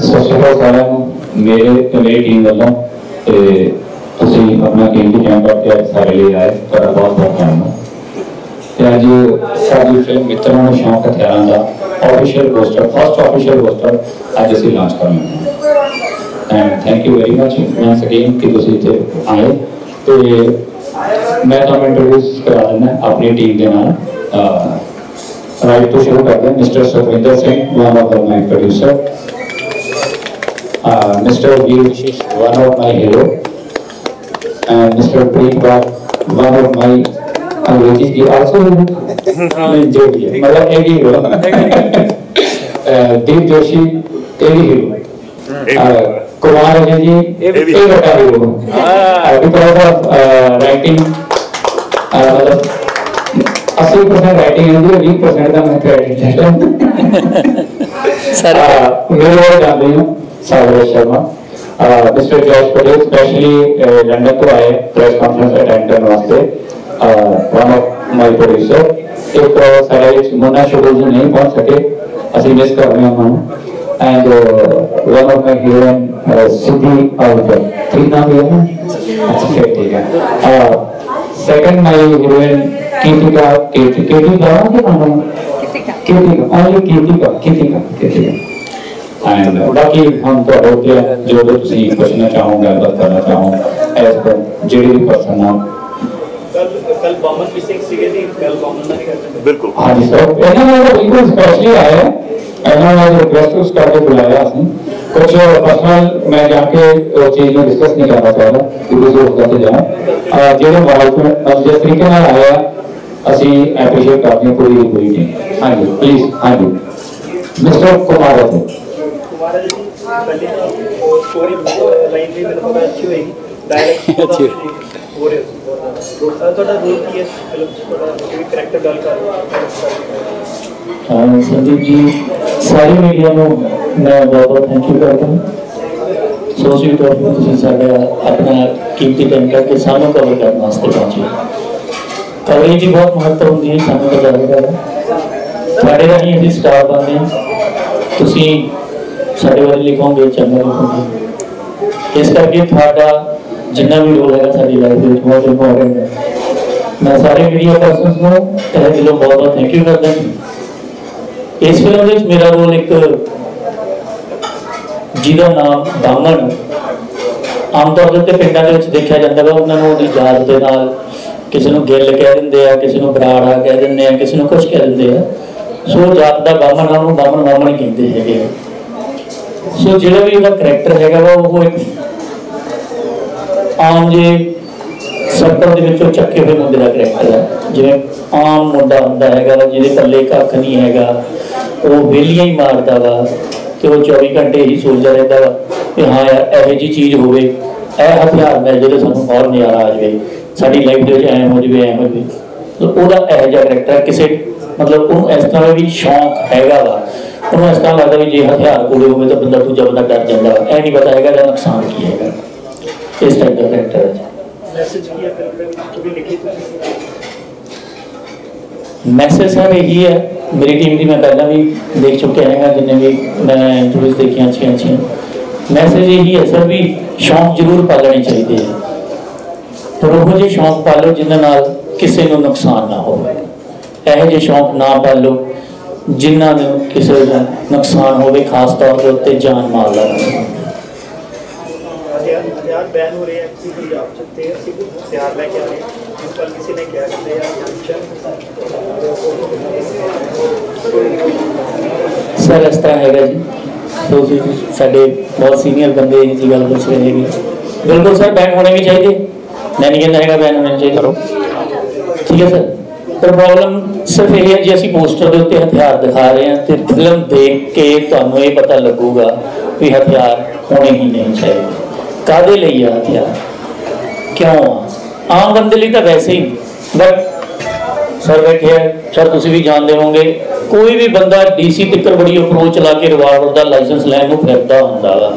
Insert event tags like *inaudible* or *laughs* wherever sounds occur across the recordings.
ਸਤਿ ਸ਼੍ਰੀ ਅਕਾਲ ਸਾਰਿਆਂ ਨੂੰ ਮੇਰੇ ਤੇ ਮੇਰੀ ਟੀਮ ਵੱਲੋਂ ਤੇ ਤੁਸੀਂ ਆਪਣਾ ਕੀਮਤੀ ਟਾਈਮ ਕੱਢ ਕੇ ਅੱਜ ਸਾਰੇ ਲਈ ਆਏ ਤੁਹਾਡਾ ਬਹੁਤ ਬਹੁਤ ਧੰਨਵਾਦ ਤੇ ਅੱਜ ਸਾਡੀ ਫਿਲਮ ਮਿੱਤਰਾਂ ਨੂੰ ਸ਼ੌਂਕ ਹਥਿਆਰਾਂ ਦਾ official poster first official poster ਅੱਜ ਅਸੀਂ ਲਾਂਚ ਕਰਨ ਲੱਗੇ ਹਾਂ and thank you very much once again ਕਿ ਤੁਸੀਂ ਇੱਥੇ ਆਏ ਤੇ ਮੈਂ ਤੁਹਾਨੂੰ ਇੰਟਰੋਡਿਊਸ ਕਰਾ ਦਿੰਦਾ ਆਪਣੀ ਟੀਮ ਦੇ ਨਾਲ ਅਹ, राइट तो शुरू करते हैं mister Sukhwinder Singh one of my producer mister Veer one of my hero and mister Preet Bagh one of अंग्रेज़ी की आल्सो जो भी है मतलब एक ही हीरो दीप जोशी एक ही हीरो कुमार अजय जी एक बटा हीरो बिकॉज़ ऑफ़ राइटिंग मतलब अस्सी परसेंट राइटिंग है जी बीस परसेंट का मैं क्रेडिट लेता हूँ। *laughs* सर। मेरे और जानते हैं Sagar Sharma. Mister George Patel specially London तो आए प्रेस कॉन्फ्रेंस अटेंड करने वास्ते। वन ऑफ माय प्रोड्यूसर एक सारा एक मुन्ना शेड्यूल जो नहीं पहुंच सके ਅਸੀਂ ਮਿਸ ਕਰ ਰਹੇ ਹਾਂ ਉਹਨਾਂ ਨੂੰ and one of my heroine Siddhi outer ਠੀਕ ਨਾਮ ਹੈ ਨਾ ਅੱਛਾ ਫਿਰ ਠੀਕ ਹੈ second my heroine Keetika Keeti Keetika क्या नाम है कीतिका ओनली कीतिका कीतिका कीतिका एंड बाकी हम तो होते हैं जो भी ਤੁਸੀਂ ਪੁੱਛਣਾ ਚਾਹੋ ਗੱਲਬਾਤ ਕਰਨਾ ਚਾਹੋ ਐਸ ਪਰ ਜਿਹੜੀ ਵੀ ਪਰਸਨ ਨਾਲ ਕੱਲ ਕੱਲ ਬਾਮਨ ਵੀ ਸਿੰਘ ਸੀਗੇ ਜੀ ਕੱਲ ਬਾਮਨ ਦਾ ਨਹੀਂ ਕਰਦੇ ਬਿਲਕੁਲ ਹਾਂਜੀ ਸਰ ਇਹਨਾਂ ਨੇ ਤਾਂ ਬਿਲਕੁਲ ਸਪੈਸ਼ਲੀ ਆਇਆ ਹੈ ਇਹਨਾਂ ਨੇ ਰਿਕਵੈਸਟ ਉਸ ਕਰਕੇ ਬੁਲਾਇਆ ਅਸੀਂ ਕੁਝ ਪਰਸਨਲ ਮੈਂ ਜਾ ਕੇ ਉਹ ਚੀਜ਼ ਨੂੰ ਡਿਸਕਸ ਨਹੀਂ ਕਰਨਾ ਚਾਹੁੰਦਾ ਕਿ ਤੁਸੀਂ ਉਸ ਗੱਲ ਤੇ ਜਾਓ ਜਿਹੜੇ ਮਾਲਕ ਜਿਸ ਤਰੀਕੇ ਨਾਲ ਆਇਆ ਅਸੀਂ ਐਪਰੀਸ਼ੀਏਟ ਕਰਦੇ ਹਾਂ ਪੂਰੀ ਦੀ ਪੂਰੀ ਟੀਮ ਹਾਂਜੀ ਪਲੀਜ਼ ਹਾਂਜੀ ਮਿਸਟਰ ਕੁਮਾਰ ਜੀ ਕੁਮਾਰ ਜੀ ਪਹਿਲੀ ਤਾਂ ਸਟੋਰੀ ਲਾਈਨ ਵੀ ਮੈਨੂੰ ਪਤਾ ਅੱਛੀ ਹੋਏਗੀ ਡਾਇਰੈਕਟ ਅੱਛੀ। ਹੋ ਰਿਹਾ ਸੀ ਅਹ ਤੁਹਾਡਾ ਰੋਲ ਕੀ ਹੈ ਫਿਲਮ ਚ ਤੁਹਾਡਾ ਕਿਹੜੀ ਕਰੈਕਟਰ ਗੱਲ ਕਰ ਰਹੇ ਹੋ ਅਹ ਸੰਦੀਪ ਜੀ ਸਾਰੀ ਮੀਡੀਆ ਨੂੰ ਮੈਂ ਬਹੁਤ ਬਹੁਤ ਥੈਂਕ ਯੂ ਕਰਦਾ ਹਾਂ ਸੋ ਸਵੀਟ ਆਫ ਯੂ ਤੁਸੀਂ ਸਾਡਾ ਆਪਣਾ ਕੀਮਤੀ ਟਾਈਮ ਕਰਕੇ ਸਾਨੂੰ ਕਵਰ ਕਰਨ ਵਾਸਤੇ ਪਹੁੰਚੇ ਕਵਰੇਜ ਦੀ ਬਹੁਤ ਮਹੱਤਵ ਹੁੰਦੀ ਹੈ ਸਾਨੂੰ ਤਾਂ ਜਾਣਦਾ ਹੈ ਤੁਹਾਡੇ ਰਾਹੀਂ ਅਸੀਂ ਸਟਾਰ ਬਣਦੇ ਹਾਂ ਤੁਸੀਂ ਸਾਡੇ ਬਾਰੇ ਲਿਖੋਗੇ ਚੰਗਾ ਲਿਖੋਗੇ ਇਸ ਕਰਕੇ ਤੁਹਾਡਾ ਜਿੰਨਾ ਵੀ ਰੋਲ ਹੈਗਾ ਸਾਡੀ ਲਾਈਫ ਦੇ ਵਿੱਚ ਬਹੁਤ ਇੰਪੋਰਟੈਂਟ ਹੈ ਮੈਂ ਸਾਰੇ ਮੀਡੀਆ ਪਰਸਨਸ ਨੂੰ ਤਹਿ ਦਿਲੋਂ ਬਹੁਤ ਬਹੁਤ ਥੈਂਕ ਯੂ ਕਰਦਾ ਇਸ ਫਿਲਮ ਵਿੱਚ ਮੇਰਾ ਰੋਲ ਇੱਕ ਜਿਹਦਾ ਨਾਮ ਬਾਮਣ ਆਮ ਤੌਰ ਦੇ ਪਿੰਡਾਂ ਦੇ ਵਿੱਚ ਦੇਖਿਆ ਜਾਂਦਾ ਵਾ ਉਹਨਾਂ ਨੂੰ ਉਹਦੀ ਯਾਦ ਦੇ ਨਾਲ ਕਿਸੇ ਨੂੰ ਗਿੱਲ ਕਹਿ ਦਿੰਦੇ ਆ ਕਿਸੇ ਨੂੰ ਬਰਾੜਾ ਕਹਿ ਦਿੰਦੇ ਆ ਕਿਸੇ ਨੂੰ ਕੁਝ ਕਹਿ ਦਿੰਦੇ ਆ। ਸੋ ਜਾਤ ਦਾ ਬਾਮਣ ਆ, ਉਹਨੂੰ ਬਾਮਣ ਬਾਮਣ ਹੀ ਕਹਿੰਦੇ ਹੈਗੇ ਆ। ਸੋ ਜਿਹੜਾ ਵੀ ਉਹਦਾ ਕਰੈਕਟਰ ਹੈਗਾ ਵਾ ਉਹ ਇੱਕ ਆਮ ਜੇ ਸਰਕਲ ਦੇ ਵਿੱਚੋਂ ਚੱਕੇ ਹੋਏ ਮੁੰਡੇ ਦਾ ਕਰੈਕਟਰ ਹੈ। ਜਿਵੇਂ ਆਮ ਮੁੰਡਾ ਹੁੰਦਾ ਹੈਗਾ ਵਾ ਜਿਹਦੇ ਪੱਲੇ ਕੱਖ ਨਹੀਂ ਹੈਗਾ, ਉਹ ਵੇਲੀਆਂ ਹੀ ਮਾਰਦਾ ਵਾ ਤੇ ਉਹ 24 ਘੰਟੇ ਹੀ ਸੋਚਦਾ ਰਹਿੰਦਾ ਵਾ ਕਿ ਹਾਂ ਯਾਰ, ਇਹੋ ਜੀ ਚੀਜ਼ ਹੋਵੇ, ਇਹ ਹਥਿਆਰ ਮਿਲ ਜਿਹੜੇ ਸਾਨੂੰ ਹੋਰ ਨਜ਼ਾਰਾ ਆ ਜਾਵੇ, ਸਾਡੀ ਲਾਈਫ ਦੇ ਵਿੱਚ ਐਂ ਹੋ ਜਾਵੇ, ਐਂ ਹੋ ਜਾਵੇ। ਉਹਦਾ ਇਹੋ ਜਿਹਾ ਕਰੈਕਟਰ ਕਿਸੇ, ਮਤਲਬ ਉਹਨੂੰ ਇਸ ਤਰ੍ਹਾਂ ਵੀ ਸ਼ੌਂਕ ਹੈਗਾ ਵਾ, ਉਹਨੂੰ ਇਸ ਤਰ੍ਹਾਂ ਲੱਗਦਾ ਵੀ ਜੇ ਹਥਿਆਰ ਕੋਲੇ ਹੋਵੇ ਤਾਂ ਬੰਦਾ ਦੂਜਾ ਬੰਦਾ ਡਰ ਜਾਂਦਾ ਵਾ। ਇਹ ਨਹੀਂ ਪਤਾ ਹੈਗਾ ਇਹਦਾ ਨੁਕਸਾਨ ਕੀ ਹੈਗਾ। ਇਸ ਟਾਈਪ ਦਾ ਕਰੈਕਟਰ ਹੈ ਮੈਸੇਜ ਕੀ ਹੈ ਫਿਲਮ ਦੇ ਵਿੱਚ ਕਿਵੇਂ ਲਿਖੀ ਤੁਸੀਂ ਮੈਸੇਜ ਸਰ ਇਹੀ ਹੈ ਮੇਰੀ ਟੀਮ ਦੀ ਮੈਂ ਪਹਿਲਾਂ ਵੀ ਦੇਖ ਚੁੱਕਿਆ ਹੈਗਾ ਜਿੰਨੇ ਵੀ ਮੈਂ ਇੰਟਰਵਿਊਜ਼ ਦੇਖੀਆਂ ਅੱਛੀਆਂ ਅੱਛੀਆਂ ਮੈਸੇਜ ਇਹੀ ਹੈ ਸਰ ਵੀ ਸ਼ੌਂਕ ਜ਼ਰੂਰ ਪਾਲਣੇ ਚਾਹੀਦੇ ਆ ਪਰ ਉਹ ਜਿਹੇ ਸ਼ੌਂਕ ਪਾਲੋ ਜਿਨ੍ਹਾਂ ਨਾਲ ਕਿਸੇ ਨੂੰ ਨੁਕਸਾਨ ਨਾ ਹੋਵੇ ਇਹੋ ਜਿਹੇ ਸ਼ੌਂਕ ਨਾ ਪਾਲੋ ਜਿਨ੍ਹਾਂ ਨੂੰ ਕਿਸੇ ਦਾ ਨੁਕਸਾਨ ਹੋਵੇ ਖਾਸ ਤੌਰ ਦੇ ਉੱਤੇ ਜਾਨ ਮਾਲ ਦਾ ਨੁਕਸਾਨ ਹਥਿਆਰ ਹਥਿਆਰ ਬੈਨ ਹੋ ਰਹੇ ਹੈ ਕਿ ਪੰਜਾਬ ਚ ਤੇ ਅਸੀਂ ਕੁਝ ਹਥਿਆਰ ਲੈ ਕੇ ਆ ਰਹੇ ਹਾਂ ਜਿਸ ਪਰ ਕਿਸੇ ਨੇ ਕਿਹਾ ਕਿ ਯਾਰ ਸਰ ਇਸ ਤਰ੍ਹਾਂ ਹੈਗਾ ਜੀ ਸੋ ਤੁਸੀਂ ਸਾਡੇ ਬਹੁਤ ਸੀਨੀਅਰ ਬੰਦੇ ਇਹ ਜੀ ਗੱਲ ਪੁੱਛ ਰਹੇ ਹੈਗੇ ਬਿਲਕੁਲ ਸਰ ਬੈਨ ਹੋਣੇ ਵੀ ਚਾਹੀਦੇ ਮੈਂ ਨਹੀਂ ਕਹਿੰਦਾ ਹੈਗਾ ਬੈਨ ਹੋਣੇ ਚਾਹੀਦੇ ਠੀਕ ਹੈ ਸਰ ਪਰ ਪ੍ਰੋਬਲਮ ਸਿਰਫ ਇਹ ਹੈ ਜੀ ਅਸੀਂ ਪੋਸਟਰ ਦੇ ਉੱਤੇ ਹਥਿਆਰ ਦਿਖਾ ਰਹੇ ਹਾਂ ਤੇ ਫਿਲਮ ਦੇਖ ਕੇ ਤੁਹਾਨੂੰ ਇਹ ਪਤਾ ਲੱਗੂਗਾ ਵੀ ਹਥਿਆਰ ਹੋਣੇ ਹੀ ਨਹੀਂ ਚਾਹੀਦੇ ਕਾਦੇ ਲਈ ਆ ਹਥਿਆਰ ਕਿਉਂ ਆਮ ਬੰਦੇ ਲਈ ਤਾਂ ਵੈਸੇ ਹੀ। ਬਟ ਸਰ ਬੈਠੇ ਸਰ ਤੁਸੀਂ ਵੀ ਜਾਣਦੇ ਹੋਵੋਗੇ, ਕੋਈ ਵੀ ਬੰਦਾ ਡੀਸੀ ਤੱਕ ਬੜੀ ਅਪਰੋਚ ਲਾ ਕੇ ਰਿਵਾਲਵਰ ਦਾ ਲਾਇਸੈਂਸ ਲੈਣ ਨੂੰ ਫਿਰਦਾ ਹੁੰਦਾ ਵਾ।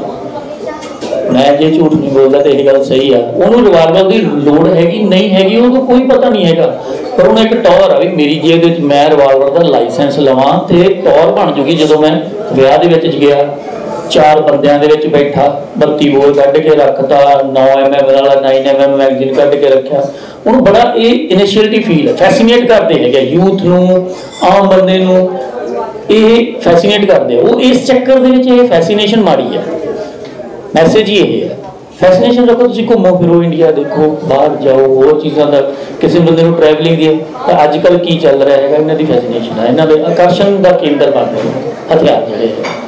ਮੈਂ ਜੇ ਝੂਠ ਨਹੀਂ ਬੋਲਦਾ ਤੇ ਇਹ ਗੱਲ ਸਹੀ ਆ। ਉਹਨੂੰ ਰਿਵਾਲਵਰ ਦੀ ਲੋੜ ਹੈਗੀ, ਨਹੀਂ ਹੈਗੀ ਉਹਨੂੰ ਕੋਈ ਪਤਾ ਨਹੀਂ ਹੈਗਾ। ਪਰ ਉਹਨੂੰ ਇੱਕ ਟੌਰ ਆ ਵੀ ਮੇਰੀ ਜੇਬ ਦੇ ਵਿੱਚ ਮੈਂ ਰਿਵਾਲਵਰ ਦਾ ਲਾਇਸੈਂਸ ਲਵਾਂ ਤੇ ਟੌਰ ਬਣ ਜੂਗੀ ਜਦੋਂ ਮੈਂ ਵਿਆਹ ਦੇ ਵਿੱਚ ਗਿਆ। ਚਾਰ ਬੰਦਿਆਂ ਦੇ ਵਿੱਚ ਬੈਠਾ 32 ਬੋਲ ਕੱਢ ਕੇ ਰੱਖਤਾ 9 ਐਮਐਮ ਵਾਲਾ 9 ਐਮਐਮ ਮੈਗਜ਼ੀਨ ਕੱਢ ਕੇ ਰੱਖਿਆ। ਉਹਨੂੰ ਬੜਾ ਇਹ ਇਨੀਸ਼ੀਏਟਿਵ ਫੀਲ ਹੈ ਫੈਸੀਨੇਟ ਕਰਦੇ ਹੈਗੇ ਯੂਥ ਨੂੰ, ਆਮ ਬੰਦੇ ਨੂੰ, ਇਹ ਫੈਸੀਨੇਟ ਕਰਦੇ ਉਹ ਇਸ ਚੱਕਰ ਦੇ ਵਿੱਚ ਇਹ ਫੈਸੀਨੇਸ਼ਨ ਮਾੜੀ ਹੈ। ਮੈਸੇਜ ਹੀ ਇਹ ਹੈ। ਫੈਸੀਨੇਸ਼ਨ ਰੱਖੋ, ਤੁਸੀਂ ਘੁੰਮੋ ਫਿਰੋ ਇੰਡੀਆ ਦੇਖੋ, ਬਾਹਰ ਜਾਓ, ਹੋਰ ਚੀਜ਼ਾਂ ਦਾ ਕਿਸੇ ਬੰਦੇ ਨੂੰ ਟਰੈਵਲਿੰਗ ਦੀ ਤਾਂ ਅੱਜ ਕੱਲ ਕੀ ਚੱਲ ਰਿਹਾ ਹੈਗਾ, ਇਹਨਾਂ ਦੀ ਫੈਸੀਨੇਸ਼ਨ ਹੈ ਇਹਨਾਂ ਦੇ ਆਕਰਸ਼ਣ ਦਾ ਕੇਂਦਰ ਬਣ ਰਹੇ ਨੇ, ਹਥਿਆਰ ਜਿਹੜੇ ਹੈ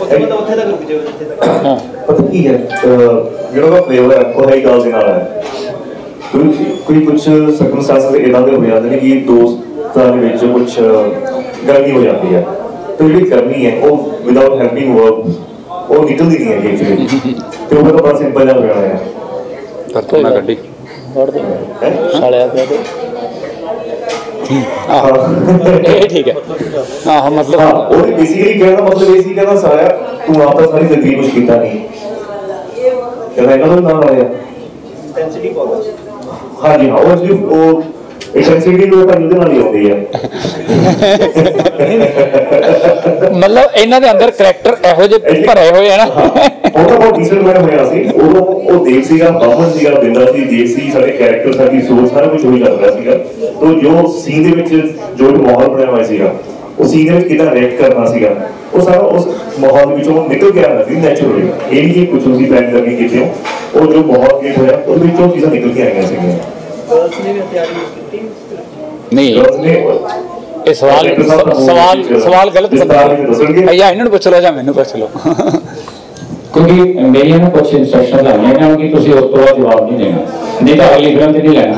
ਉੱਥੇ ਮਤਲਬ ਉੱਥੇ ਤੱਕ ਰੁਕ ਜਾਓ ਜਿੱਥੇ ਤੱਕ ਹਾਂ ਪਤਾ ਕੀ ਹੈ ਅਹ ਜਿਹੜਾ ਦਾ ਫਲੇਵਰ ਹੈ ਉਹ ਹੈ ਹੀ ਗੱਲ ਦੇ ਨਾਲ ਹੈ ਕੋਈ ਕੋਈ ਕੁਝ ਸਰਕਮਸਟੈਂਸਸ ਇਦਾਂ ਦੇ ਹੋ ਜਾਂਦੇ ਨੇ ਕਿ ਦੋਸਤਾਂ ਦੇ ਵਿੱਚ ਕੁਝ ਗਰਮੀ ਹੋ ਜਾਂਦੀ ਹੈ ਤੇ ਜਿਹੜੀ ਗਰਮੀ ਹੈ ਉਹ ਵਿਦਆਊਟ ਹੈਲਪਿੰਗ ਵਰਕ ਉਹ ਨਿਕਲਦੀ ਨਹੀਂ ਹੈ ਐਕਚੁਅਲੀ ਤੇ ਉਹ ਤਾਂ ਬੜਾ ਸਿੰਪਲ ਜਿਹਾ ਹੋ ਜਾਣਾ ਹੈ ਕਰਤੂਨਾ ਗੱਡੀ ਵੜ ਦੇ ਹੈਂ? ਸਾਲਿਆ ਪਿਆ ਤੇ हाँ। *laughs* ठीक है। हाँ हम मतलब हाँ, और बेसिकली कहना मतलब बेसिकली कहना सारा तू वापस मेरी ज़िंदगी कुछ कीता नहीं। कहना कहना तो नाम आया इंटेंसिटी बहुत हाँ जी हाँ और सिर्फ़ वो इंटेंसिटी तो पर नहीं आती है। *laughs* ਮਤਲਬ ਇਹਨਾਂ ਦੇ ਅੰਦਰ ਕਰੈਕਟਰ ਇਹੋ ਜਿਹੇ ਭਰੇ ਹੋਏ ਆ ਨਾ। ਉਹ ਤਾਂ ਬਹੁਤ ਡੀਸੈਂਟ ਬਣ ਹੋਇਆ ਸੀ। ਉਦੋਂ ਉਹ ਦੇਵ ਸੀਗਾ ਬਾਹਮਣ ਸੀਗਾ ਬਿੰਦਾ ਸੀ ਦੇਵ ਸੀ ਸਾਡੇ ਕੈਰੈਕਟਰ ਸਾਡੀ ਸੋਚ ਸਾਰਾ ਕੁਝ ਉਹੀ ਲੱਗ ਰਿਹਾ ਸੀਗਾ। ਤੋਂ ਜੋ ਸੀਨ ਦੇ ਵਿੱਚ ਜੋ ਇੱਕ ਮਾਹੌਲ ਬਣਿਆ ਹੋਇਆ ਸੀਗਾ ਉਹ ਸੀਨ ਦੇ ਵਿੱਚ ਕਿਦਾਂ ਰਿਐਕਟ ਕਰਨਾ ਸੀਗਾ ਉਹ ਸਾਰਾ ਉਸ ਮਾਹੌਲ ਵਿੱਚੋਂ ਨਿਕਲ ਕੇ ਆ ਰਿਹਾ ਸੀ ਨੈਚੁਰਲੀ ਇਹ ਨਹੀਂ ਕਿ ਕੁਝ ਤੁਸੀਂ ਪਲਾਨ ਕਰਕੇ ਕੀਤੇ ਹੋ ਉਹ ਜੋ ਮਾਹੌਲ ਕ੍ਰੀਏਟ ਹੋਇਆ ਉਹਦੇ ਵਿੱਚੋਂ ਚੀਜ਼ਾਂ ਨਿਕਲ ਕੇ ਆਈਆਂ ਸੀਗੀਆਂ। ਨੇ ਨਹੀਂ। ਨੇ ਇਹ ਸਵਾਲ ਸਵਾਲ ਸਵਾਲ ਗਲਤ ਦੱਸਣਗੇ ਭਈਆ ਇਹਨਾਂ ਨੂੰ ਪੁੱਛ ਲਓ ਜਾਂ ਮੈਨੂੰ ਪੁੱਛ ਲਓ। ਕਿਉਂਕਿ ਮੇਰੀਆਂ ਨਾ ਕੁਝ ਇਨਸਟਰਕਸ਼ਨ ਲਾਈਆਂ ਨੇ ਕਿ ਤੁਸੀਂ ਉਸ ਤੋਂ ਬਾਅਦ ਜਵਾਬ ਨਹੀਂ ਦੇਣਾ। ਨਹੀਂ ਤਾਂ ਅਗਲੀ ਫਿਲਮ ਤੇ ਨਹੀਂ ਲੈਣਾ।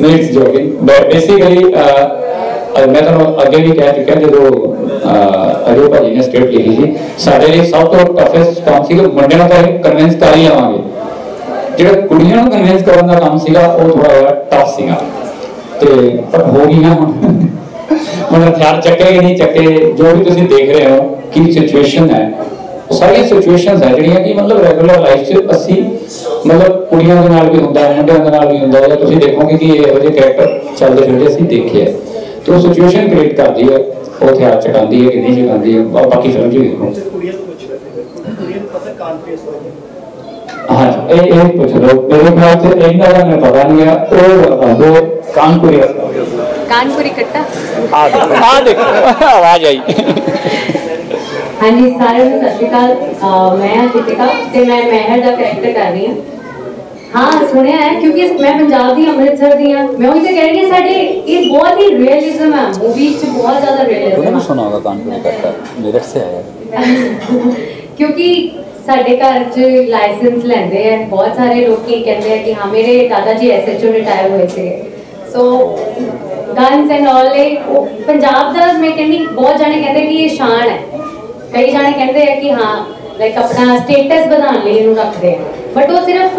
ਨਹੀਂ ਇਟਸ ਜੋਕਿੰਗ ਬਟ ਬੇਸਿਕਲੀ ਮੈਂ ਤੁਹਾਨੂੰ ਅੱਗੇ ਵੀ ਕਹਿ ਚੁੱਕਿਆ ਜਦੋਂ ਅਜੇ ਭਾਜੀ ਨੇ ਸਕ੍ਰਿਪਟ ਲਿਖੀ ਸੀ ਸਾਡੇ ਲਈ ਸਭ ਤੋਂ ਟਫੈਸਟ ਕੰਮ ਸੀ ਕਿ ਮੁੰਡਿਆਂ ਨੂੰ ਤਾਂ ਕਨਵਿੰਸ ਕਰ ਹੀ ਲਵਾਂਗੇ ਜਿਹੜਾ ਕੁੜੀਆਂ ਨੂੰ ਕਨਵਿੰਸ ਕਰਨ ਦਾ ਕੰਮ ਸੀਗਾ ਉਹ ਥੋੜਾ ਜਿਹਾ ਟਫ ਸੀਗਾ। ਤੇ ਪਰ ਹੋ ਗਈ ਨਾ ਹੁਣ ਹੁਣ ਹਥਿਆਰ ਚੱਕੇ ਕਿ ਨਹੀਂ ਚੱਕੇ ਜੋ ਵੀ ਤੁਸੀਂ ਦੇਖ ਰਹੇ ਹੋ ਕੀ ਸਿਚੁਏਸ਼ਨ ਹੈ ਉਹ ਸਾਰੀਆਂ ਸਿਚੁਏਸ਼ਨਸ ਹੈ ਜਿਹੜੀਆਂ ਕਿ ਮਤਲਬ ਰੈਗੂਲਰ ਲਾਈਫ 'ਚ ਅਸੀਂ ਮਤਲਬ ਕੁੜੀਆਂ ਦੇ ਨਾਲ ਵੀ ਹੁੰਦਾ ਹੈ ਮੁੰਡਿਆਂ ਦੇ ਨਾਲ ਵੀ ਹੁੰਦਾ ਹੈ ਜਾਂ ਤੁਸੀਂ ਦੇਖੋਗੇ ਕਿ ਇਹੋ ਜਿਹੇ ਕਰੈਕਟਰ ਚੱਲਦੇ ਫਿਰਦੇ ਅਸੀਂ ਦੇਖੇ ਹੈ ਤੇ ਉਹ ਸਿਚੁਏਸ਼ਨ ਕ੍ਰੀਏਟ ਕਰਦੀ ਹੈ ਉਹ ਹਥਿਆਰ ਚਕਾਉਂਦੀ ਹੈ ਕਿ ਨਹੀਂ ਚਕਾਉਂਦੀ ਹੈ ਬਾ- ਬਾਕੀ ਫਿਲਮ 'ਚ ਵੀ ਦੇਖੋ ਤੇ ਕੁੜੀਆਂ ਤੋਂ ਪੁੱਛ ਰਹੇ ਕੁੜੀਆਂ ਨੂੰ ਪਤਾ ਕਾਨਫਰੰਸ ਹੋਈ ਹਾਂ ਇਹ ਇਹ ਪੁੱਛ ਲਓ ਮੇਰੇ ਖਿਆਲ 'ਚ ਇਹਨਾਂ ਦਾ ਮੈਨੂੰ ਪਤਾ ਨਹੀਂ ਹੈ ਉਹ ਬਤਾ ਦੋ ਕਾਨਪੁਰੀ कानपुरी कट्टा ਆ ਦੇਖੋ ਆ ਦੇਖੋ ਆਵਾਜ਼ ਆਈ ਹਾਂਜੀ ਸਾਰਿਆਂ ਨੂੰ ਸਤਿ ਸ਼੍ਰੀ ਅਕਾਲ ਅਹ ਮੈਂ ਹਾਂ ਦੀਪਿਕਾ ਤੇ ਮੈਂ ਮਹਿਰ ਦਾ ਕਰੈਕਟਰ ਕਰ ਰਹੀ ਹਾਂ ਹਾਂ ਸੁਣਿਆ ਹੈ ਕਿਉਂਕਿ ਮੈਂ ਪੰਜਾਬ ਦੀ ਅੰਮ੍ਰਿਤਸਰ ਦੀ ਹਾਂ ਮੈਂ ਉਹੀ ਤਾਂ ਕਹਿ ਰਹੀ ਹਾਂ ਸਾਡੇ ਇਹ ਬਹੁਤ ਹੀ ਰੀਅਲਿਜ਼ਮ ਹੈ ਮੂਵੀ 'ਚ ਬਹੁਤ ਜ਼ਿਆਦਾ ਰੀਅਲਿਜ਼ਮ मैंने ਹੈ सुना होगा कानपुर कट्टा मेरठ से आया ਕਿਉਂਕਿ ਸਾਡੇ ਘਰ 'ਚ ਲਾਇਸੈਂਸ ਲੈਂਦੇ ਆ ਬਹੁਤ ਸਾਰੇ ਲੋਕ ਕੀ ਕਹਿੰਦੇ ਆ ਕਿ ਹਾਂ ਮੇਰੇ ਦਾਦਾ ਜੀ ਐਸਐਚਓ ਰਿਟਾਇਰ ਹੋਏ ਸੀਗੇ ਸੋ ਗਨਸ ਐਂਡ ਆਲ ਇਹ ਪੰਜਾਬ ਦਾ ਮੈਂ ਕਹਿੰਦੀ ਬਹੁਤ ਜਾਣੇ ਕਹਿੰਦੇ ਕਿ ਇਹ ਸ਼ਾਨ ਹੈ ਕਈ ਜਾਣੇ ਕਹਿੰਦੇ ਆ ਕਿ ਹਾਂ ਲਾਈਕ ਆਪਣਾ ਸਟੇਟਸ ਵਧਾਉਣ ਲਈ ਇਹਨੂੰ ਰੱਖਦੇ ਆ ਬਟ ਉਹ ਸਿਰਫ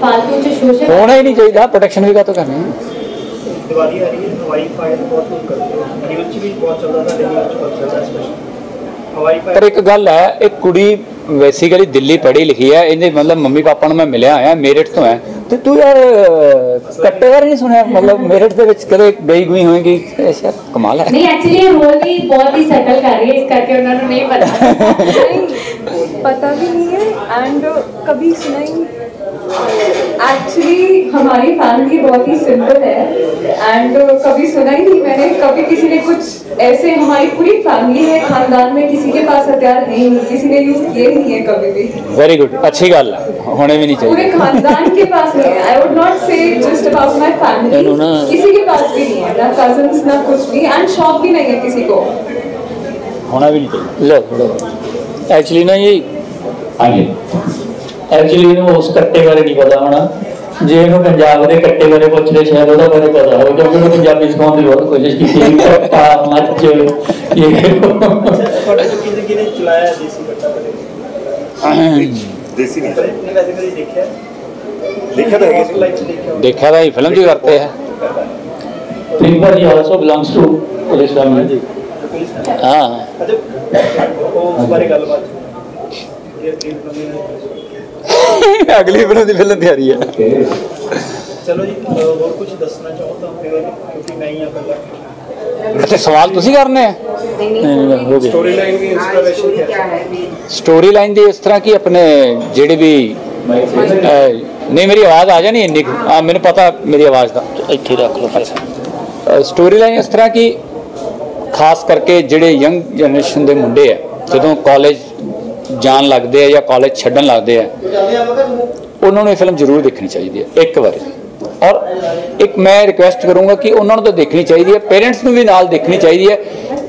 ਫਾਲਤੂ ਚ ਸੋਸ਼ਲ ਹੋਣਾ ਹੀ ਨਹੀਂ ਚਾਹੀਦਾ ਪ੍ਰੋਟੈਕਸ਼ਨ ਵੀ ਕਾ ਤੋਂ ਕਰਨੀ ਦੀਵਾਲੀ ਆ ਰਹੀ ਹੈ ਹਵਾਈ ਫਾਇਰ ਬਹੁਤ ਕੁਝ ਕਰਦੇ ਹੋ ਨਿਊਜ਼ ਚ ਵੀ ਬਹੁਤ ਚੱਲਦਾ ਤਾਂ ਨਿਊਜ਼ ਚ ਬਹੁਤ ਚੱਲਦਾ ਸਪੈਸ਼ਲ ਪਰ ਇੱਕ ਗੱਲ ਹੈ ਇਹ ਕੁੜੀ ਬੇਸਿਕਲੀ ਦਿੱਲੀ ਪੜ੍ਹੀ ਲਿਖੀ ਹੈ ਇਹਦੇ ਮਤਲਬ ਮੰਮੀ ਪਾਪਾ ਨੂੰ ਮੈਂ ਮਿਲਿਆ ਆਇਆ ਮੇਰਠ ਤੋਂ ਹੈ। ਤੇ ਤੂੰ ਯਾਰ ਕੱਟੇ ਬਾਰੇ ਨਹੀਂ ਸੁਣਿਆ ਮਤਲਬ ਮੇਰਠ ਦੇ ਵਿੱਚ ਕਦੇ ਗਈ ਗਈ ਹੋਏਗੀ ਐਸਾ ਕਮਾਲ ਹੈ। ਨਹੀਂ ਐਕਚੁਅਲੀ ਰੋਲ ਵੀ ਬਹੁਤ ਹੀ ਸਟਲ ਕਰ ਰਹੀ ਹੈ ਇਸ ਕਰਕੇ ਉਹਨਾਂ ਨੂੰ ਨਹੀਂ ਪਤਾ। *laughs* ਪਤਾ ਵੀ ਨਹੀਂ ਹੈ ਐਂਡ ਕਦੀ ਸੁਣਾਈ एक्चुअली हमारी फैमिली बहुत ही सिंपल है एंड uh, कभी सुना ही नहीं मैंने कभी किसी ने कुछ ऐसे हमारी पूरी फैमिली है खानदान में किसी के पास हथियार नहीं किसी ने यूज़ किए नहीं है कभी भी। वेरी गुड अच्छी गल होने भी नहीं चाहिए। पूरे खानदान के पास नहीं है। I would not say just about my family किसी के पास भी नहीं है ना कजन्स ना कुछ भी एंड शौक भी नहीं है किसी को। होना भी नहीं चाहिए। लो एक्चुअली ना ये हाँ आगे ਐਕਚੁਅਲੀ ਇਹਨੂੰ ਉਸ ਕੱਟੇ ਬਾਰੇ ਨਹੀਂ ਪਤਾ ਹੋਣਾ। ਜੇ ਇਹਨੂੰ ਪੰਜਾਬ ਦੇ ਕੱਟੇ ਬਾਰੇ ਪੁੱਛਦੇ ਸ਼ਾਇਦ ਉਹਦਾ ਬਾਰੇ ਪਤਾ ਹੋਵੇ ਕਿਉਂਕਿ ਉਹਨੇ ਪੰਜਾਬੀ ਸਿਖਾਉਣ ਦੀ ਬਹੁਤ ਕੋਸ਼ਿਸ਼ ਕੀਤੀ ਹੈ। *laughs* ਕੱਟਾ ਮੱਚ ਇਹ ਤੁਹਾਡੇ ਚ ਕਿਹਨੇ ਕਿਹਨੇ ਚਲਾਇਆ ਦੇਸੀ ਕੱਟਾ ਕਦੇ? ਦੇਸੀ ਨਹੀਂ। ਵੈਸੇ ਕਦੇ ਦੇਖਿਆ? ਦੇਖਿਆ ਤਾਂ ਚ ਦੇਖਿਆ ਤਾਂ ਇਹ ਫਿਲਮ ਹੀ ਕਰਤੇ ਹੈ ਪ੍ਰਿੰਪਾ ਜੀ also belongs to police family ਹਾਂ। ਅੱਛਾ ਉਹ ਬਾਰੇ ਗੱਲਬਾਤ ਇਹ ਕੰਪਨੀ ਨੇ *laughs* ਅਗਲੀ ਫਿਲਮ ਦੀ ਫਿਲਮ ਤਿਆਰੀ ਹੈ ਚਲੋ ਜੀ ਸਵਾਲ ਤੁਸੀਂ ਕਰਨੇ ਆ? ਸਟੋਰੀ ਲਾਈਨ ਦੀ ਇਸ ਤਰ੍ਹਾਂ ਕਿ ਆਪਣੇ ਜਿਹੜੇ ਵੀ ਨਹੀਂ ਮੇਰੀ ਆਵਾਜ਼ ਆ ਜਾਣੀ ਇੰਨੀ ਆ ਮੈਨੂੰ ਪਤਾ ਮੇਰੀ ਆਵਾਜ਼ ਦਾ। ਇੱਥੇ ਰੱਖ ਲਓ ਅੱਛਾ ਸਟੋਰੀ ਲਾਈਨ ਇਸ ਤਰ੍ਹਾਂ ਕਿ ਖਾਸ ਕਰਕੇ ਜਿਹੜੇ ਯੰਗ ਜਨਰੇਸ਼ਨ ਦੇ ਮੁੰਡੇ ਆ ਜਦੋਂ ਕਾਲਜ ਜਾਣ ਲੱਗਦੇ ਆ ਜਾਂ ਕਾਲਜ ਛੱਡਣ ਲੱਗਦੇ ਆ, ਉਹਨਾਂ ਨੂੰ ਇਹ ਫਿਲਮ ਜ਼ਰੂਰ ਦੇਖਣੀ ਚਾਹੀਦੀ ਹੈ, ਇੱਕ ਵਾਰੀ। ਔਰ ਇੱਕ ਮੈਂ ਰਿਕੁਐਸਟ ਕਰੂੰਗਾ ਕਿ ਉਹਨਾਂ ਨੂੰ ਤਾਂ ਦੇਖਣੀ ਚਾਹੀਦੀ ਹੈ ਪੇਰੈਂਟਸ ਨੂੰ ਵੀ ਨਾਲ ਦੇਖਣੀ ਚਾਹੀਦੀ ਹੈ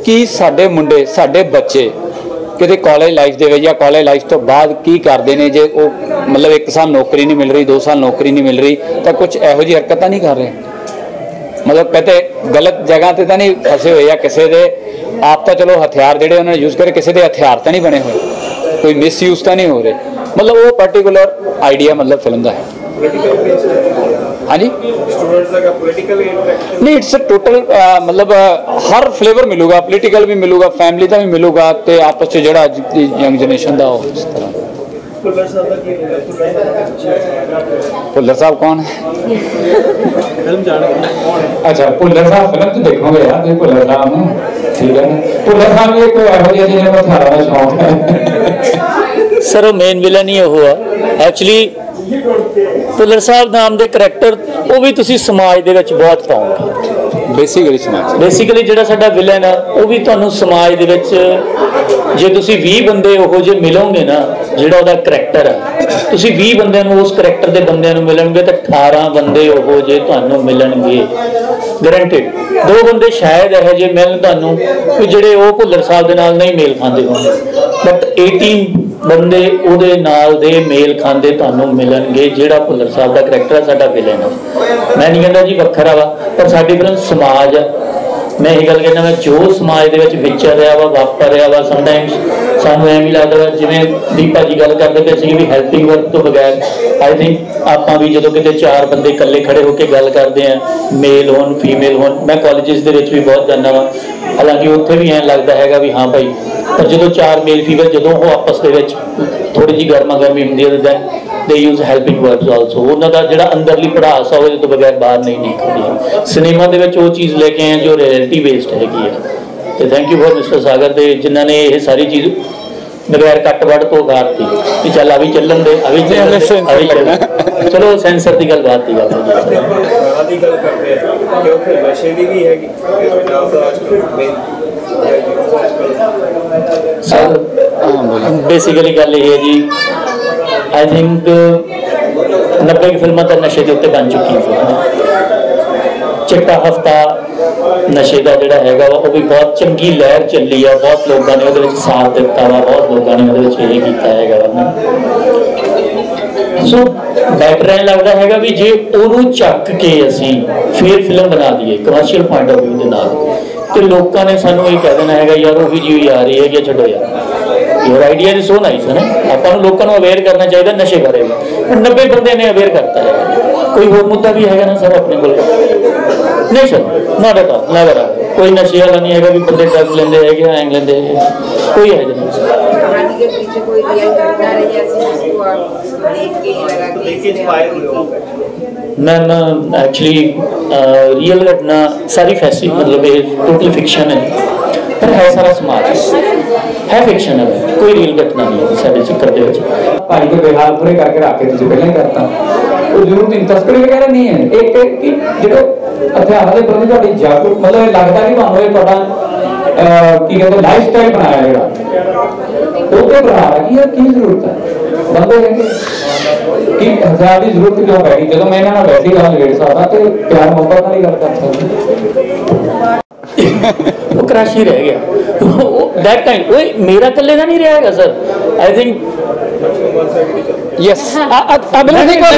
ਕਿ ਸਾਡੇ ਮੁੰਡੇ, ਸਾਡੇ ਬੱਚੇ ਕਿਤੇ ਕਾਲਜ ਲਾਈਫ ਦੇ ਵਿੱਚ ਜਾਂ ਕਾਲਜ ਲਾਈਫ ਤੋਂ ਬਾਅਦ ਕੀ ਕਰਦੇ ਨੇ, ਜੇ ਉਹ ਮਤਲਬ ਇੱਕ ਸਾਲ ਨੌਕਰੀ ਨਹੀਂ ਮਿਲ ਰਹੀ, ਦੋ ਸਾਲ ਨੌਕਰੀ ਨਹੀਂ ਮਿਲ ਰਹੀ, ਤਾਂ ਕੁਝ ਇਹੋ ਜਿਹੀ ਹਰਕਤਾਂ ਨਹੀਂ ਕਰ ਰਹੇ। ਮਤਲਬ ਕਿਤੇ ਗਲਤ ਜਗ੍ਹਾ ਤੇ ਤਾਂ ਨਹੀਂ ਫਸੇ ਹੋਏ ਜਾਂ ਕਿਸੇ ਦੇ, ਆਪ ਤਾਂ ਚਲੋ ਹਥਿਆਰ ਜਿਹੜੇ ਉਹਨਾਂ ਨੇ ਯੂਜ਼ ਕਰੇ, ਕਿਸੇ ਦੇ ਹਥਿਆਰ ਤਾਂ ਨਹੀਂ ਬਣੇ ਹੋਏ। कोई मिस यूज़ तो नहीं हो रहे। मतलब वो पर्टिकुलर आइडिया मतलब फ़िल्म का है। हाँ नहीं इट्स टोटल uh, मतलब uh, हर फ्लेवर मिलेगा पोलिटिकल भी मिलेगा फैमिली का भी मिलेगा तो आपस से जोड़ा यंग जनरेशन का उस तरह। ਭੁੱਲਰ ਸਾਹਿਬ ਕੌਣ ਹੈ ਫਿਲਮ ਜਾਣ ਕੌਣ ਹੈ? ਅੱਛਾ ਭੁੱਲਰ ਸਾਹਿਬ ਫਿਲਮ ਤੇ ਦੇਖੋਗੇ ਯਾਰ ਤੁਸੀਂ ਭੁੱਲਰ ਸਾਹਿਬ ਨੂੰ ਠੀਕ ਹੈ? ਭੁੱਲਰ ਸਾਹਿਬ ਵੀ ਇੱਕ ਇਹੋ ਜਿਹੇ ਜਿਹਨੇ ਨੂੰ ਹਥਿਆਰਾਂ ਦਾ ਸ਼ੌਂਕ ਹੈ। ਸਰ ਉਹ ਮੇਨ ਵਿਲਨ ਹੀ ਉਹ ਆ। ਐਕਚੁਅਲੀ ਪੁੱਲਰ ਸਾਹਿਬ ਨਾਮ ਦੇ ਕਰੈਕਟਰ ਉਹ ਵੀ ਤੁਸੀਂ ਸਮਾਜ ਦੇ ਵਿੱਚ ਬਹੁਤ ਪਾਓਗੇ ਬੇਸਿਕਲੀ ਸਮਾਜ ਬੇਸਿਕਲੀ ਜਿਹੜਾ ਸਾਡਾ ਵਿਲਨ ਆ ਉਹ ਵੀ ਤੁਹਾਨੂੰ ਸਮਾਜ ਦੇ ਵਿੱਚ ਜੇ ਤੁਸੀਂ 20 ਬੰਦੇ ਉਹੋ ਜਿਹੇ ਮਿਲੋਗੇ ਨਾ, ਜਿਹੜਾ ਉਹਦਾ ਕਰੈਕਟਰ ਆ, ਤੁਸੀਂ 20 ਬੰਦਿਆਂ ਨੂੰ ਉਸ ਕਰੈਕਟਰ ਦੇ ਬੰਦਿਆਂ ਨੂੰ ਮਿਲਣਗੇ ਤਾਂ 18 ਬੰਦੇ ਉਹੋ ਜਿਹੇ ਤੁਹਾਨੂੰ ਮਿਲਣਗੇ। ਗਰੰਟਿਡ ਦੋ ਬੰਦੇ ਸ਼ਾਇਦ ਇਹੋ ਜਿਹੇ ਮਿਲਣ ਤੁਹਾਨੂੰ ਕਿ ਜਿਹੜੇ ਉਹ ਭੁੱਲਰ ਸਾਹਿਬ ਦੇ ਨਾਲ ਨਹੀਂ ਮੇਲ ਖਾਂਦੇ ਹੋਣ ਬਟ 18 ਬੰਦੇ ਉਹਦੇ ਨਾਲ ਦੇ ਮੇਲ ਖਾਂਦੇ ਤੁਹਾਨੂੰ ਮਿਲਣਗੇ, ਜਿਹੜਾ ਭੁੱਲਰ ਸਾਹਿਬ ਦਾ ਕਰੈਕਟਰ ਆ, ਸਾਡਾ ਵਿਲਨ ਆ। ਮੈਂ ਨਹੀਂ ਕਹਿੰਦਾ ਜੀ ਵੱਖਰਾ ਵਾ, ਪਰ ਸਾਡੀ ਫਿਲਮ ਸਮਾਜ ਆ ਮੈਂ ਇਹ ਗੱਲ ਕਹਿੰਦਾ ਮੈਂ ਜੋ ਸਮਾਜ ਦੇ ਵਿੱਚ ਵਿਚਰ ਰਿਹਾ ਵਾ ਵਾਪਰ ਰਿਹਾ ਵਾ ਸਮਟਾਈਮਸ ਸਾਨੂੰ ਐਵੇਂ ਲੱਗਦਾ ਵਾ, ਜਿਵੇਂ ਦੀਪਾ ਜੀ ਗੱਲ ਕਰਦੇ ਪਏ ਸੀ ਵੀ ਹੈਲਪਿੰਗ ਵਰਕ ਤੋਂ ਬਗੈਰ ਆਈ ਥਿੰਕ ਆਪਾਂ ਵੀ ਜਦੋਂ ਕਿਤੇ ਚਾਰ ਬੰਦੇ ਇਕੱਲੇ ਖੜੇ ਹੋ ਕੇ ਗੱਲ ਕਰਦੇ ਆ ਮੇਲ ਹੋਣ ਫੀਮੇਲ ਹੋਣ, ਮੈਂ ਕਾਲਜਸ ਦੇ ਵਿੱਚ ਵੀ ਬਹੁਤ ਜਾਂਦਾ ਵਾ, ਹਾਲਾਂਕਿ ਉੱਥੇ ਵੀ ਐਂ ਲੱਗਦਾ ਹੈਗਾ ਵੀ ਹਾਂ ਭਾਈ, ਪਰ ਜਦੋਂ ਚਾਰ ਮੇਲ ਫੀਮੇਲ ਜਦੋਂ ਉਹ ਆਪਸ ਦੇ ਵਿੱਚ ਥੋੜੀ ਜੀ ਗਰਮਾ ਗਰਮੀ ਹੁੰਦੀ ਹੈ ਦੈਨ ਦੇ ਯੂਜ਼ ਹੈਲਪਿੰਗ ਵਰਬਸ ਆਲਸੋ ਉਹਨਾਂ ਦਾ ਜਿਹੜਾ ਅੰਦਰਲੀ ਪੜਾਸ ਆ ਉਹਦੇ ਤੋਂ ਬਗੈਰ ਬਾਹਰ ਨਹੀਂ ਨਿਕਲਦੀ। ਸਿਨੇਮਾ ਦੇ ਵਿੱਚ ਉਹ ਚੀਜ਼ ਲੈ ਕੇ ਆਏ ਜੋ ਰਿਐਲਿਟੀ ਬੇਸਡ ਹੈਗੀ ਆ। ਤੇ thank you for mister Sagar ਤੇ ਜਿਨ੍ਹਾਂ ਨੇ ਇਹ ਸਾਰੀ ਚੀਜ਼ ਬਗੈਰ ਕੱਟ ਵੱਢ ਤੋਂ ਉਗਾਰਤੀ ਕਿ ਚੱਲ ਆ ਵੀ ਚੱਲਣ ਦੇ ਆ ਵੀ ਚੱਲਣ ਦੇ ਚਲੋ ਸੈਂਸਰ ਦੀ ਗੱਲ ਬਾਤ ਦੀ ਗੱਲ ਹੈ ਦੀ ਗੱਲ ਕਰਦੇ ਆ ਕਿਉਂਕਿ ਨਸ਼ੇ ਦੀ ਵੀ ਹੈਗੀ ਪੰਜਾਬ ਦਾ ਮੇਨ ਸਰ ਬੇਸਿਕਲੀ ਗੱਲ ਇਹ ਹੈ ਜੀ ਆਈ ਥਿੰਕ 90 ਕੀ ਫਿਲਮਾਂ ਤਾਂ ਨਸ਼ੇ ਦੇ ਉੱਤੇ ਬਣ ਚੁੱਕੀਆਂ ਸੀ ਚਿੱਟਾ ਹਫਤਾ ਨਸ਼ੇ ਦਾ ਜਿਹੜਾ ਹੈਗਾ ਵਾ ਉਹ ਵੀ ਬਹੁਤ ਚੰਗੀ ਲਹਿਰ ਚੱਲੀ ਆ ਬਹੁਤ ਲੋਕਾਂ ਨੇ ਉਹਦੇ ਵਿੱਚ ਸਾਥ ਦਿੱਤਾ ਵਾ ਬਹੁਤ ਲੋਕਾਂ ਨੇ ਉਹਦੇ ਵਿੱਚ ਇਹ ਕੀਤਾ ਹੈਗਾ ਵਾ ਸੋ ਬੈਟਰ ਇਹ ਲੱਗਦਾ ਹੈਗਾ ਵੀ ਜੇ ਉਹਨੂੰ ਚੱਕ ਕੇ ਅਸੀਂ ਫੇਰ ਫਿਲਮ ਬਣਾ ਦਈਏ ਕਮਰਸ਼ੀਅਲ ਪੁਆਇੰਟ ਆਫ View ਦੇ ਨਾਲ ਤੇ ਲੋਕਾਂ ਨੇ ਸਾਨੂੰ ਇਹ ਕਹਿ ਦੇਣਾ ਹੈਗਾ ਯਾਰ ਉਹੀ ਜਿਹੀ ਆ ਰਹੀ ਹੈ ਕਿ ਛੱਡੋ ਯਾਰ your idea is so nice ਹੈ ਨਾ ਆਪਾਂ ਨੂੰ ਲੋਕਾਂ ਨੂੰ ਅਵੇਅਰ ਕਰਨਾ ਚਾਹੀਦਾ ਨਸ਼ੇ ਬਾਰੇ ਵੀ ਹੁਣ 90 ਬੰਦੇ ਨੇ ਅਵੇਅਰ ਕਰਤਾ ਹੈ ਕੋਈ ਹੋਰ ਮੁੱਦਾ ਵੀ ਹੈਗਾ ਨਾ ਸਰ ਆਪਣੇ ਕੋਲ ਨਹੀਂ sir not at all never ਕੋਈ ਨਸ਼ੇ ਵਾਲਾ ਨਹੀਂ ਹੈਗਾ ਵੀ ਬੰਦੇ ਡਰਗ ਲੈਂਦੇ ਹੈਗੇ ਐਂਗ ਲੈਂਦੇ ਹੈਗੇ ਕੋਈ ਹੈ ਨਹੀਂ ਸਰ कहानी के पीछे कोई रियल घटना रही ऐसी जिसको आप देख के ये लगा कि ਦੇਖ ਕੇ इसमें ਇੰਸਪਾਇਰ आप ਹੈ ਫਿਕਸ਼ਨ ਹੈ ਕੋਈ ਰੀਅਲ ਘਟਨਾ ਨਹੀਂ ਹੈ ਸਾਡੇ ਚੱਕਰ ਦੇ ਵਿੱਚ ਭਾਈ ਦੇ ਬੇਹਾਲ ਪੂਰੇ ਕਰਕੇ ਰੱਖ ਕੇ ਤੁਸੀਂ ਪਹਿਲਾਂ ਹੀ ਕਰਤਾ ਉਹ ਜ਼ਰੂਰ ਤਿੰਨ ਤਸਕਰੀ ਵਗੈਰਾ ਨਹੀਂ ਹੈ ਇੱਕ ਕਿ ਜਿਹੜਾ ਹਥਿਆਰਾਂ ਦੇ ਪ੍ਰਤੀ ਤੁਹਾਡੀ ਜਾਗਰੂਕ ਮਤਲਬ ਇਹ ਲੱਗਦਾ ਨਹੀਂ ਤੁਹਾਨੂੰ ਇਹ ਤੁਹਾਡਾ ਕੀ ਕਹਿੰਦੇ ਲਾਈਫ ਸਟਾਈਲ ਬਣਾਇਆ ਜਿਹੜਾ ਉਹ ਤੇ ਬਣਾ ਕੀ ਹੈ ਕੀ ਜ਼ਰੂਰਤ ਹੈ ਬੰਦੇ ਹੈਗੇ ਕਿ ਹਥਿਆਰ ਦੀ ਜ਼ਰੂਰਤ ਕਿਉਂ ਪੈ ਗਈ ਜਦੋਂ ਮੈਂ ਇਹਨਾਂ ਨਾਲ ਵੈਸੇ ਹੀ ਗੱਲ ਲੇਟ ਸਕਦਾ ਤੇ ਪਿਆਰ ਮੁਹੱਬਤ ਨਾਲ ਹੀ ਗੱਲ ਕਰ ਸਕਦਾ वो क्रश ही रह गया। तो दैट काइंड वो मेरा कल्ले का नहीं रहेगा सर आई थिंक यस अगले निकलो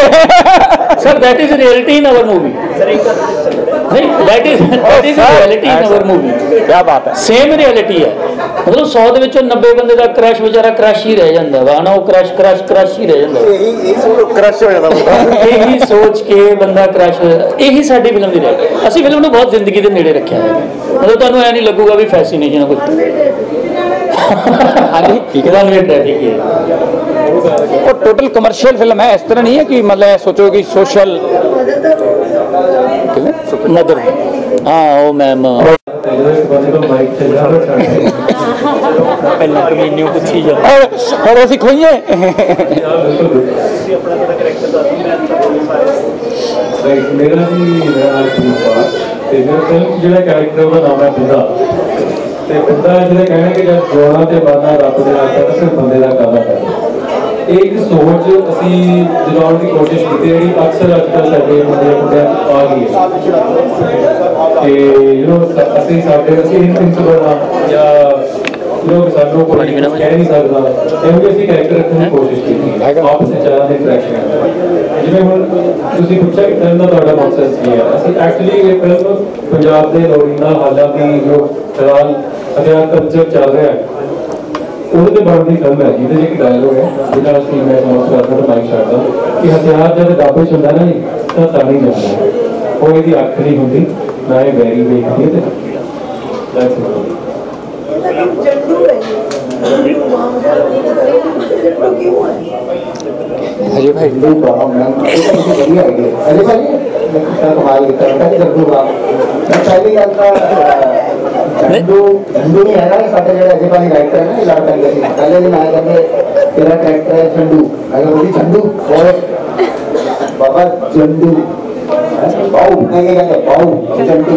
sir that is reality in our movie sir एक ਨਹੀਂ that is that is reality in our movie ਕੀ ਬਾਤ ਹੈ ਸੇਮ ਰਿਐਲਿਟੀ ਹੈ ਮਤਲਬ 100 ਦੇ ਵਿੱਚੋਂ 90 ਬੰਦੇ ਦਾ ਕ੍ਰੈਸ਼ ਵਿਚਾਰਾ ਕ੍ਰੈਸ਼ ਹੀ ਰਹਿ ਜਾਂਦਾ ਵਾ ਨਾ ਉਹ ਕ੍ਰੈਸ਼ ਕ੍ਰੈਸ਼ ਕ੍ਰੈਸ਼ ਹੀ ਰਹਿ ਜਾਂਦਾ ਇਹੀ ਕ੍ਰੈਸ਼ ਹੋ ਜਾਂਦਾ ਬੰਦਾ ਇਹੀ ਸੋਚ ਕੇ ਬੰਦਾ ਕ੍ਰੈਸ਼ ਹੋ ਜਾਂਦਾ ਇਹੀ ਸਾਡੀ ਫਿਲਮ ਦੀ ਰਹਿ ਅਸੀਂ ਫਿਲਮ ਨੂੰ ਬਹੁਤ ਜ਼ਿੰਦਗੀ ਦੇ ਨੇੜੇ ਰੱਖਿਆ ਹੈ ਮਤਲਬ ਤੁਹਾਨੂੰ ਐ ਨਹੀਂ ਲੱਗੂਗਾ ਵੀ ਫੈਸੀਨੇਸ਼ਨ ਕੁਝ ਹਾਂਜੀ ਠੀਕ ਹੈ ਤੁਹਾਨੂੰ ਟ੍ਰੈਫਿਕ ਹੈ ਉਹ ਟੋਟਲ ਕਮਰਸ਼ੀਅਲ ਫਿਲਮ ਹੈ ਇਸ ਤਰ੍ਹਾਂ ਨਹੀਂ ਹੈ ਕਿ ਮਤਲਬ ਸੋਚੋ ਕਿ ਸੋਸ਼ਲ ਮਦਰ ਹਾਂ ਉਹ ਮੈਮ ਪਹਿਲਾਂ ਕਮੀਨਿਓ ਪੁੱਛੀ ਜਾ। ਹੋਰ ਅਸੀਂ ਖੋਈਏ। ਆਪਣਾ ਤੁਹਾਡਾ ਕਰੈਕਟਰ ਦੱਸੋ ਮੈਂ ਮੇਰਾ ਜੀ ਮੇਰਾ ਨਾਮ ਤੇ ਮੇਰਾ ਫਿਲਮ ਜਿਹੜਾ ਕੈਰੈਕਟਰ ਉਹਦਾ ਨਾਮ ਹੈ ਬੁੱਧਾ ਤੇ ਬੁੱਧਾ ਜਿਹੜਾ ਕਹਿੰਦੇ ਕਿ ਜਦ ਜੋੜਾ ਤੇ ਬਾਨਾ ਰੱਬ ਦੇ ਨਾਲ ਤਾਂ ਸਿਰ ਬੰਦੇ ਦਾ ਕਾਲਾ ਕਰਦਾ ਇੱਕ ਸੋਚ ਅਸੀਂ ਜਗਾਉਣ ਦੀ ਕੋਸ਼ਿਸ਼ ਕੀਤੀ ਜਿਹੜੀ ਅਕਸਰ ਅੱਜ ਕੱਲ੍ਹ ਸਾਡੇ 'ਚ ਆ ਗਈ ਹੈ। ਤੇ ਯੂ ਅਸੀਂ ਸਾਡੇ ਅਸੀਂ ਇਨਪ੍ਰਿੰਸੀਪਲ ਆ ਜਾਂ ਲੋਕ ਸਾਨੂੰ ਕੋਈ ਕਹਿ ਨਹੀਂ ਸਕਦਾ ਕਿਉਂਕਿ ਅਸੀਂ ਕੈਰੈਕਟਰ ਰੱਖਣ ਦੀ ਕੋਸ਼ਿਸ਼ ਕੀਤੀ ਹੈ। ਆਪਸ ਵਿੱਚ ਚਾਹਾਂ ਦੇ ਇੰਟਰੈਕਸ਼ਨ ਹੈ। ਜਿਵੇਂ ਹੁਣ ਤੁਸੀਂ ਪੁੱਛਿਆ ਕਿ ਫਿਲਮ ਦਾ ਤੁਹਾਡਾ ਮਕਸਦ ਕੀ ਹੈ? ਅਸੀਂ ਐਕਚੁਅਲੀ ਇਹ ਫਿਲਮ ਪੰਜਾਬ ਦੇ ਲੋੜੀਂਦਾ ਹਾਲਾਂ ਦੀ ਜੋ ਫਿਲਹਾਲ ਹਥਿਆਰ ਕਲਚਰ ਚੱਲ ਰਿਹਾ ਹੈ ਉਹਦੇ ਤੇ ਬਣਦੀ ਫਿਲਮ ਹੈ ਜਿਹਦੇ 'ਚ ਇੱਕ ਡਾਇਲੋਗ ਹੈ ਜਿਹੜਾ ਅਸੀਂ ਮੈਂ ਅਨਾਉਂਸ ਕਰਦਾ ਤਾਂ ਮਾਈਕ ਛੱਡਦਾ ਕਿ ਹਥਿਆਰ ਜਦ ਦਾਬੇ 'ਚ ਹੁੰਦਾ ਨਾ ਜੀ ਤਾਂ ਤਾਂ ਨਹੀਂ ਜਾਂਦਾ ਉਹ ਇਹਦੀ ਅੱਖ ਨਹੀਂ ਹੁੰਦੀ ਨਾ ਇਹ ਵੈਰੀ ਵੇਖਦੀ ਹੈ ਤੇ that's it. अजय भाई no problem, man. ये तो मुझे बढ़िया आइडिया है। अरे भाई मैं कितना कमाल लेता हूँ मैं जब दूंगा मैं पहली गल झंडू तो है ना साथे जेड़ा जे वाली राइटर है ना इलाड़ करके पहले दिन आए करके तेरा ट्रैक्टर है झंडू अगर वो भी झंडू और बाबा झंडू बाऊ, नहीं कहते बाऊ झंडू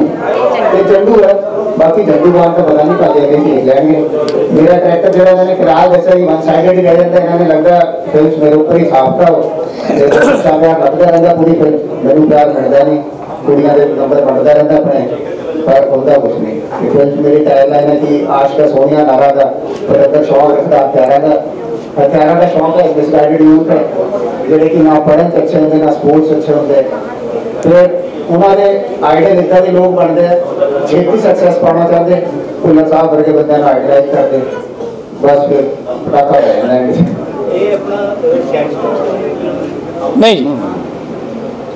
ये झंडू है, बाकी झंडू बाहर का पता नहीं पाते कैसे निकलेंगे मेरा ट्रैक्टर जो मैंने किराया वैसा ही वन साइडेड रह जाता है मैंने लगता फिर मेरे ऊपर ही छापता हो। कामयाब लगता रहता पूरी फिर मेरे प्यार हटता नहीं। कुड़िया के नंबर बढ़ता रहता अपने। फ़र्क होगा कुछ नहीं। डिफरेंस मेरी ख्याल है ना कि आज का सोनिया नारा था पर अगर शौक रखता हत्यारा का हत्यारा का शौक है डिसगाइडेड यूथ है जेडे कि ना पढ़न च अच्छे होंगे ना स्पोर्ट्स अच्छे होंगे फिर उन्होंने आइडिया दिता भी लोग बनते हैं छेती सक्सेस पाना चाहते भुला साहब वर्गे बंद आइडियाइज करते बस फिर पटाखा हो। जाना नहीं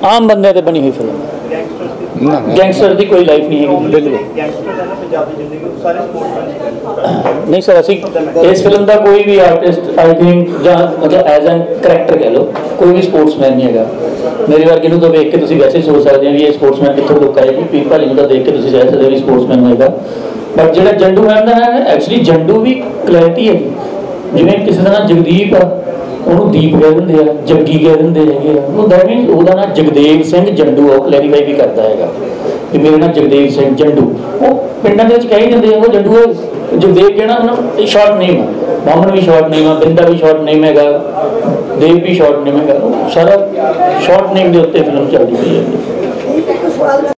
आम बंदे बनी हुई फ़िल्म। ਨੂੰ ਆਈਡੀਅਲਾਈਜ਼ ਕਰਦੇ ਬਸ ਫਿਰ ਪਟਾਕਾ ਹੋ ਜਾਂਦਾ ਹੈ ਇਹ ਆਪਣਾ ਗੈਂਗਸਟਰ ਨਹੀਂ ਜੀ ਆਮ ਬੰਦੇ ਤੇ ਬਣੀ ਹੋਈ ਫਿਲਮ ਗੈਂਗਸਟਰ ਗੈਂਗਸਟਰ ਦੀ ਕੋਈ ਲਾਈਫ ਨਹੀਂ ਹੈਗੀ ਬਿਲਕੁਲ ਗੈਂਗਸਟਰ ਹੈ ਨਾ ਪੰਜਾਬ ਦੀ ਜ਼ਿੰਦਗੀ ਉਹ ਸਾਰੇ ਸਪੋਰਟਸਮੈਨ ਨਹੀਂ ਸਰ ਅਸੀਂ ਇਸ ਫਿਲਮ ਦਾ ਕੋਈ ਵੀ ਆਰਟਿਸਟ ਆਈ ਥਿੰਕ ਜਾਂ ਮਤਲਬ ਐਜ਼ ਐਨ ਕਰੈਕਟਰ ਕਹਿ ਲਓ ਕੋਈ ਵੀ ਸਪੋਰਟਸਮੈਨ ਨਹੀਂ ਹੈਗਾ ਮੇਰੇ ਵਰਗੇ ਨੂੰ ਤਾਂ ਵੇਖ ਕੇ ਤੁਸੀਂ ਵੈਸੇ ਹੀ ਸੋਚ ਸਕਦੇ ਹੋ ਵੀ ਇਹ ਸਪੋਰਟਸਮੈਨ ਕਿੱਥੋਂ ਲੋਕ ਆਏ ਵੀ ਪੀਰ ਭਾਲੀ ਨੂੰ ਤਾਂ ਦੇਖ ਕੇ ਤੁਸੀਂ ਕਹਿ ਸਕਦੇ ਹੋ ਵੀ ਸਪੋਰਟਸਮੈਨ ਹੋਏਗਾ ਬਟ ਜਿਹੜਾ ਜੰਡੂ ਮੈਮ ਦਾ ਹੈ ਐਕਚੁਅਲੀ ਜੰਡੂ ਵੀ ਕਲੈਰਿਟੀ ਹੈ ਜਿਵੇਂ ਕਿਸੇ ਦਾ ਨਾਮ ਜਗਦੀਪ ਆ ਉਹਨੂੰ ਦੀਪ ਕਹਿ ਦਿੰਦੇ ਆ, ਜੱਗੀ ਕਹਿ ਦਿੰਦੇ ਹੈਗੇ ਆ। ਉਹ ਦੈਟ ਮੀਨਸ ਉਹਦਾ ਨਾਮ ਜਗਦੇਵ ਸਿੰਘ ਜੰਡੂ ਆ ਉਹ ਕਲੈਰੀਫਾਈ ਵੀ ਕਰਦਾ ਹੈਗਾ ਕਿ ਮੇਰੇ ਨਾਲ ਜਗਦੇਵ ਸਿੰਘ ਜੰਡੂ। ਉਹ ਪਿੰਡਾਂ ਦੇ ਵਿੱਚ ਕਹੀ ਜਾਂਦੇ ਆ, ਉਹ ਜੰਡੂ ਜਗਦੇਵ ਕਹਿਣਾ ਉਹਨਾਂ ਇਹ ਸ਼ਾਰਟ ਨੇਮ ਆ। ਬਾਮਣ ਵੀ ਸ਼ਾਰਟ ਨੇਮ ਆ, ਬਿੰਦਾ ਵੀ ਸ਼ਾਰਟ ਨੇਮ ਹੈਗਾ, ਦੇਵ ਵੀ ਸ਼ਾਰਟ ਨੇਮ ਹੈਗਾ। ਉਹ ਸਾਰਾ ਸ਼ਾਰਟ ਨੇਮ ਦੇ ਉੱਤੇ ਫਿਲਮ ਚੱਲਦੀ ਪਈ ਹੈ।